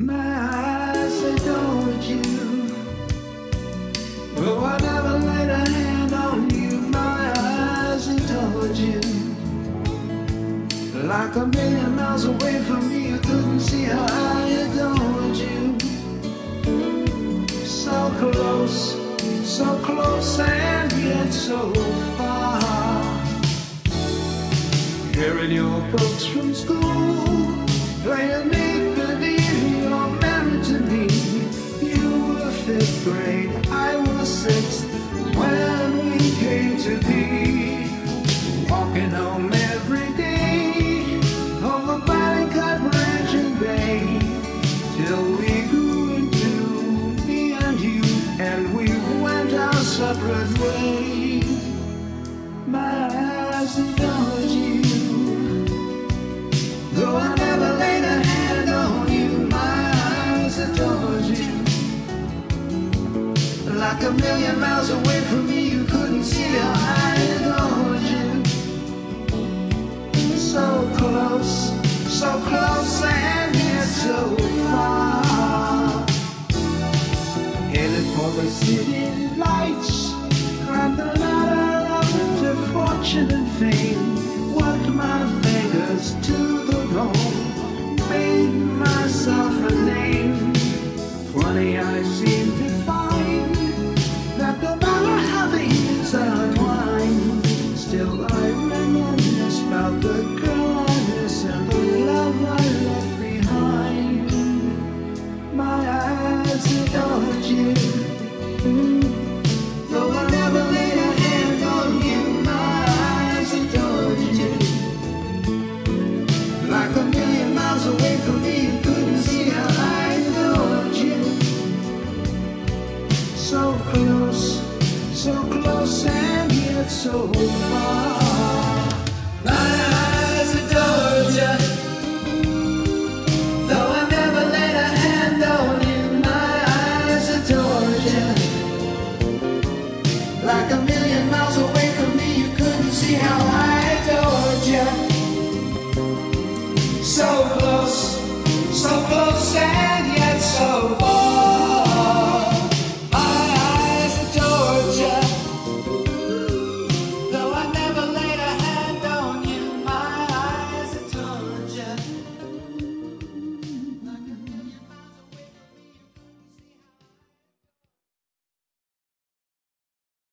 My eyes adored you. Though I never laid a hand on you, my eyes adored you. Like a million miles away from me, you couldn't see how I adored you. So close, so close, and yet so far. Hearing your books from school, playing to be. Walking home every day over Buttercup Ranch and Bay till we grew into me and you, and we went our separate ways. My eyes adored you. Though I never laid a hand on you, my eyes adored you. Like a million miles away from for the city lights, and the ladder up to fortune and fame. close, so close and yet so far. My eyes adored you, though I never laid a hand on you. My eyes adored you, like a million miles away from me, you couldn't see how I adored you. So close, so close and